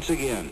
Once again,